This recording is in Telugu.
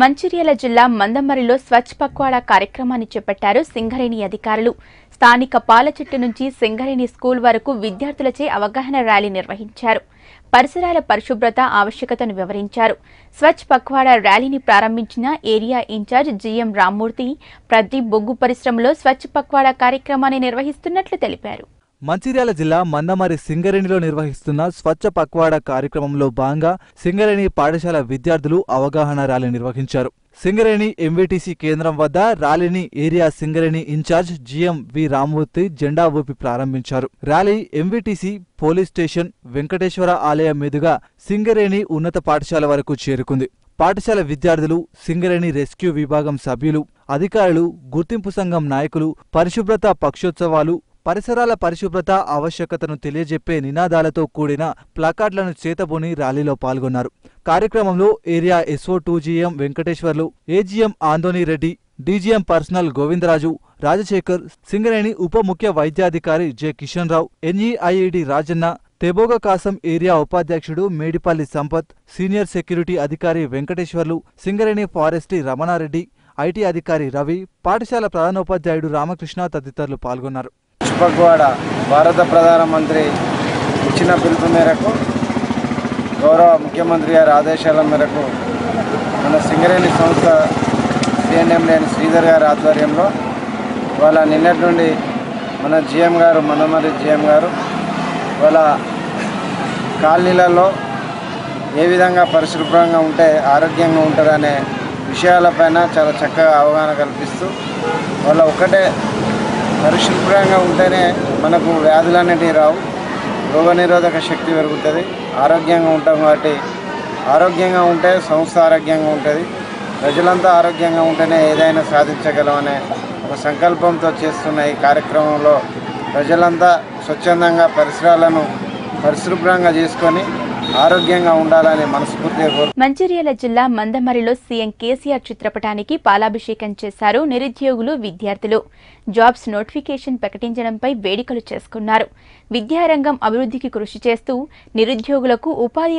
మంచిర్యాల జిల్లా మందమరిలో స్వచ్ఛ పక్వాడా కార్యక్రమాన్ని చేపట్టారు సింగరేణి అధికారులు. స్థానిక పాల చెట్టు నుంచి సింగరేణి స్కూల్ వరకు విద్యార్థులచే అవగాహన ర్యాలీ నిర్వహించారు. పరిసరాల పరిశుభ్రత ఆవశ్యకతను వివరించారు. స్వచ్ఛ పక్వాడా ర్యాలీని ప్రారంభించిన ఏరియా ఇన్ఛార్జ్ జీఎం రామ్మూర్తి ప్రతి బొగ్గు పరిశ్రమలో స్వచ్ఛ పక్వాడా కార్యక్రమాన్ని నిర్వహిస్తున్నట్లు తెలిపారు. మంచిర్యాల జిల్లా మందమరి సింగరేణిలో నిర్వహిస్తున్న స్వచ్ఛ పక్వాడ కార్యక్రమంలో భాగంగా సింగరేణి పాఠశాల విద్యార్థులు అవగాహన ర్యాలీ నిర్వహించారు. సింగరేణి ఎంవిటిసి కేంద్రం వద్ద ర్యాలీని area Singareni in charge GM V Rammurthy జెండా ఊపి ప్రారంభించారు. Rally MVTC police station Venkateswara ఆలయం మీదుగా సింగరేణి ఉన్నత పాఠశాల వరకు చేరుకుంది. పాఠశాల విద్యార్థులు సింగరేణి రెస్క్యూ విభాగం సభ్యులు అధికారులు గుర్తింపు సంఘం నాయకులు పరిశుభ్రత పక్షోత్సవాలు పరిసరాల పరిశుభ్రత ఆవశ్యకతను తెలియజెప్పే నినాదాలతో కూడిన ప్లాకార్డులను చేతబోని ర్యాలీలో పాల్గొన్నారు. కార్యక్రమంలో area SO to GM Venkateswarlu AGM Anthoni Reddy DGM personnel Govindaraju Rajasekhar Singareni ఉప ముఖ్య వైద్యాధికారి జె కిషన్ రావు ఎన్ఈఐఈడి రాజన్న తెబోగ కాసం ఏరియా ఉపాధ్యక్షుడు మేడిపల్లి సంపత్ సీనియర్ సెక్యూరిటీ అధికారి వెంకటేశ్వర్లు సింగరేణి ఫారెస్ట్రీ రమణారెడ్డి ఐటీ అధికారి రవి పాఠశాల ప్రధానోపాధ్యాయుడు రామకృష్ణ తదితరులు పాల్గొన్నారు. పుష్పగవాడ భారత ప్రధానమంత్రి ఇచ్చిన పిలుపు మేరకు గౌరవ ముఖ్యమంత్రి గారి ఆదేశాల మేరకు మన సింగరేణి సంస్థ సిఎన్ఎం లేని శ్రీధర్ గారి ఆధ్వర్యంలో వాళ్ళ నిన్నటి నుండి మన జిఎం గారు మనమరి జిఎం గారు వాళ్ళ కాలనీలలో ఏ విధంగా పరిశుభ్రంగా ఉంటే ఆరోగ్యంగా ఉంటారనే విషయాలపైన చాలా చక్కగా అవగాహన కల్పిస్తూ వాళ్ళ ఒక్కటే పరిశుభ్రంగా ఉంటేనే మనకు వ్యాధులు అనేటివి రావు. రోగనిరోధక శక్తి పెరుగుతుంది. ఆరోగ్యంగా ఉంటాం కాబట్టి ఆరోగ్యంగా ఉంటే సంస్థ ఆరోగ్యంగా ఉంటుంది. ప్రజలంతా ఆరోగ్యంగా ఉంటేనే ఏదైనా సాధించగలం అనే ఒక సంకల్పంతో చేస్తున్న ఈ కార్యక్రమంలో ప్రజలంతా స్వచ్ఛందంగా పరిసరాలను పరిశుభ్రంగా చేసుకొని ఆరోగ్యంగా ఉండాలని మనస్ఫూర్తిగా మంచిర్యాల జిల్లా మందమరిలో సీఎం కేసీఆర్ చిత్రపటానికి పాలాభిషేకం చేశారు నిరుద్యోగులు విద్యార్థులు. జాబ్స్ నోటిఫికేషన్ ప్రకటించడంపై వేడుకలు చేసుకున్నారు. విద్యారంగం అభివృద్ధికి కృషి చేస్తూ నిరుద్యోగులకు ఉపాధి